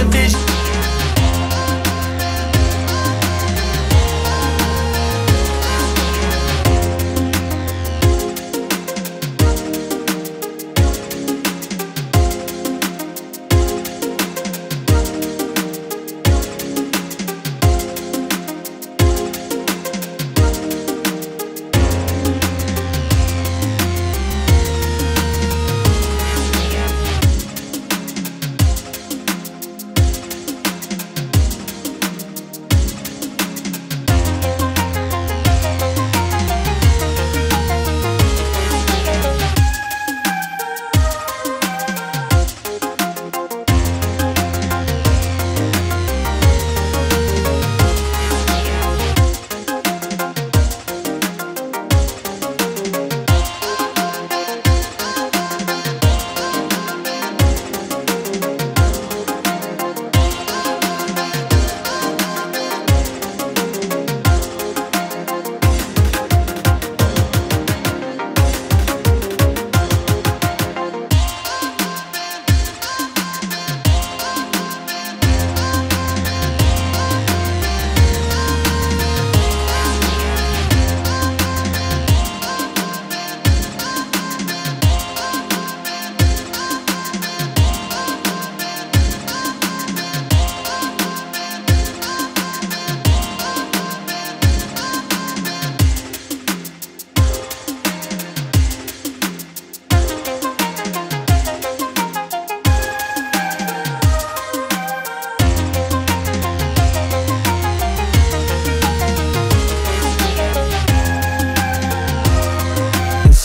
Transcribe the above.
always